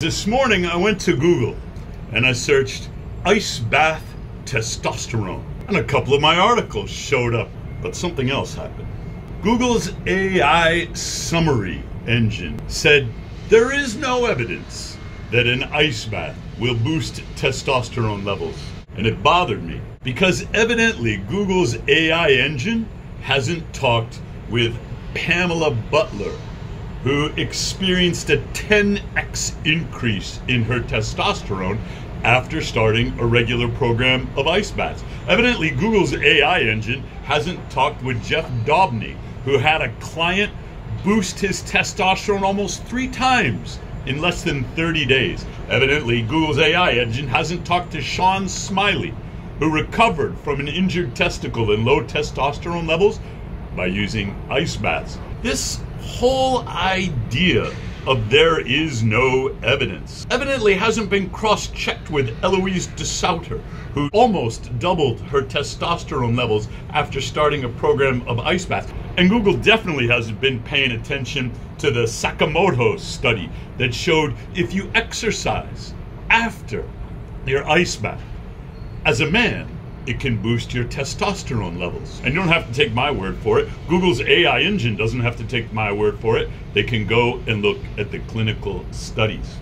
This morning I went to Google and I searched ice bath testosterone. And a couple of my articles showed up, but something else happened. Google's AI summary engine said there is no evidence that an ice bath will boost testosterone levels. And it bothered me because evidently Google's AI engine hasn't talked with Pamela Butler who experienced a 10x increase in her testosterone after starting a regular program of ice baths. Evidently, Google's AI engine hasn't talked with Jeff Daubney, who had a client boost his testosterone almost three times in less than 30 days. Evidently, Google's AI engine hasn't talked to Sean Smiley, who recovered from an injured testicle and low testosterone levels by using ice baths. This whole idea of there is no evidence evidently hasn't been cross checked with Eloise DeSauter, who almost doubled her testosterone levels after starting a program of ice baths. And Google definitely hasn't been paying attention to the Sakamoto study that showed if you exercise after your ice bath, as a man, it can boost your testosterone levels. And you don't have to take my word for it. Google's AI engine doesn't have to take my word for it. They can go and look at the clinical studies.